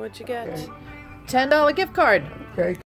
What'd you get? Okay. $10 gift card. Okay.